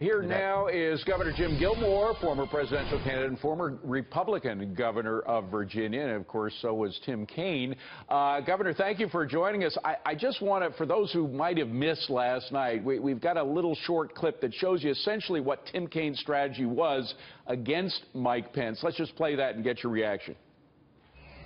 Here now is Governor Jim Gilmore, former presidential candidate and former Republican governor of Virginia. And of course, so was Tim Kaine. Uh, governor, thank you for joining us. I, I just want to, for those who might have missed last night, we, we've got a little short clip that shows you essentially what Tim Kaine's strategy was against Mike Pence. Let's just play that and get your reaction.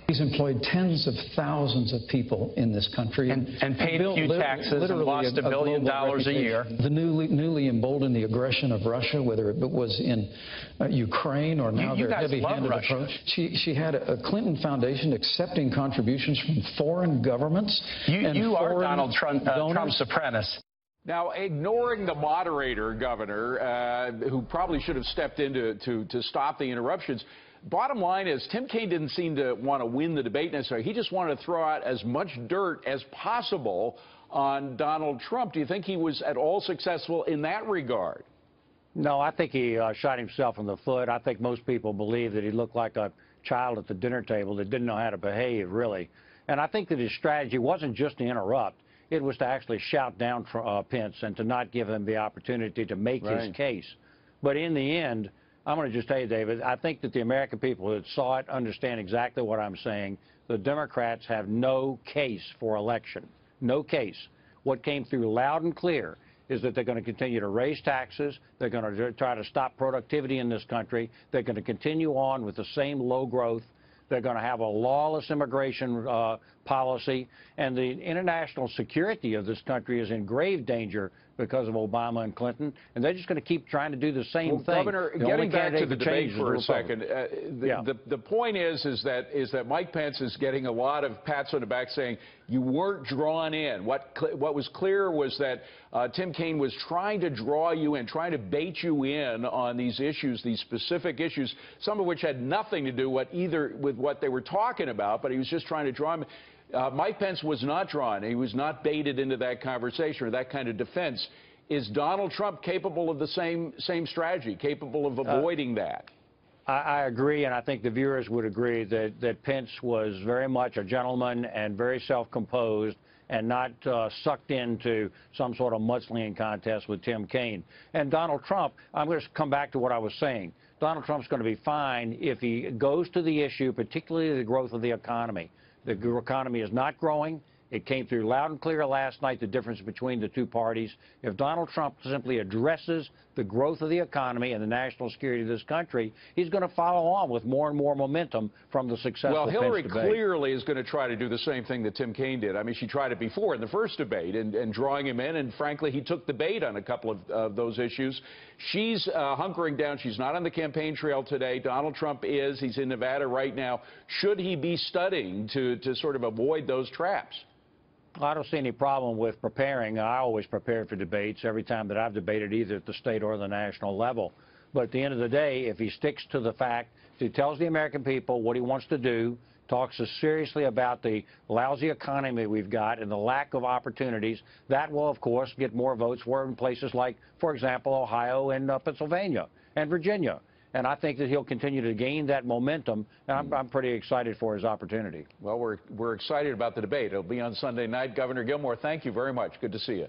He's employed tens of thousands of people in this country. And, and paid a few taxes and lost a billion dollars a year. The newly, newly emboldened the aggression of Russia, whether it was in uh, Ukraine or now you, you their heavy-handed approach. She, she had a, Clinton Foundation accepting contributions from foreign governments. You, and you are Donald Trump, uh, Trump's apprentice. Now, ignoring the moderator, Governor, uh, who probably should have stepped in to, to, to stop the interruptions, bottom line is Tim Kaine didn't seem to want to win the debate necessarily. He just wanted to throw out as much dirt as possible on Donald Trump. Do you think he was at all successful in that regard? No, I think he uh, shot himself in the foot. I think most people believe that he looked like a child at the dinner table that didn't know how to behave, really. And I think that his strategy wasn't just to interrupt. It was to actually shout down uh, Pence and to not give him the opportunity to make right. his case. But in the end, I'm going to just tell you, David, I think that the American people that saw it understand exactly what I'm saying. The Democrats have no case for election. No case. What came through loud and clear is that they're going to continue to raise taxes. They're going to try to stop productivity in this country. They're going to continue on with the same low growth. They're going to have a lawless immigration uh, policy. And the international security of this country is in grave danger because of Obama and Clinton, and they're just going to keep trying to do the same well, thing. Governor, the getting back to the debate for a second, uh, the, yeah. the, the point is is that is that Mike Pence is getting a lot of pats on the back saying you weren't drawn in. What what was clear was that uh, Tim Kaine was trying to draw you in, trying to bait you in on these issues, these specific issues, some of which had nothing to do what either with what they were talking about, but he was just trying to draw him. Uh, Mike Pence was not drawn. He was not baited into that conversation or that kind of defense. Is Donald Trump capable of the same same strategy, capable of uh, avoiding uh, that? I, I, agree, and I think the viewers would agree that, that Pence was very much a gentleman and very self-composed and not uh, sucked into some sort of mudslinging contest with Tim Kaine. And Donald Trump, I'm going to come back to what I was saying. Donald Trump's going to be fine if he goes to the issue, particularly the growth of the economy. The economy is not growing. It came through loud and clear last night, the difference between the two parties. If Donald Trump simply addresses the growth of the economy and the national security of this country, he's going to follow on with more and more momentum from the successful Well, Hillary clearly is going to try to do the same thing that Tim Kaine did. I mean, she tried it before in the first debate and, and drawing him in, and frankly, he took the bait on a couple of uh, those issues. She's uh, hunkering down. She's not on the campaign trail today. Donald Trump is. He's in Nevada right now. Should he be studying to, to sort of avoid those traps? I don't see any problem with preparing. I always prepare for debates every time that I've debated either at the state or the national level. But at the end of the day, if he sticks to the fact, he tells the American people what he wants to do, talks as seriously about the lousy economy we've got and the lack of opportunities, that will, of course, get more votes for in places like, for example, Ohio and uh, Pennsylvania and Virginia. And I think that he'll continue to gain that momentum, and I'm, I'm pretty excited for his opportunity. Well, we're, we're excited about the debate. It'll be on Sunday night. Governor Gilmore, thank you very much. Good to see you.